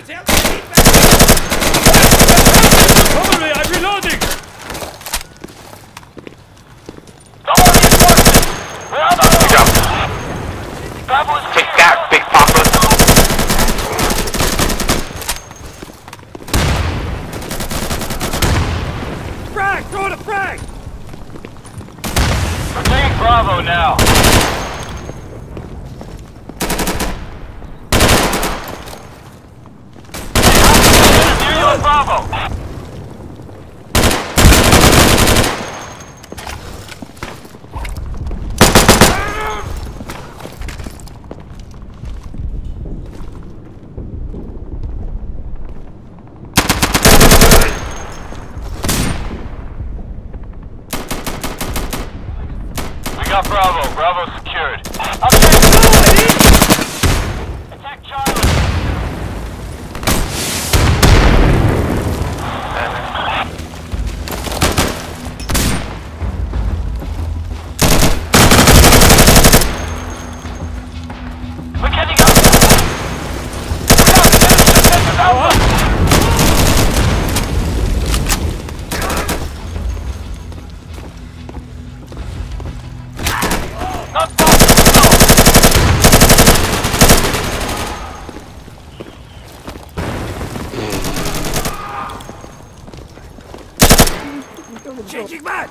Take that, big popper! Throw the frag! We're Bravo now! Got Bravo. Bravo secured. Changing back!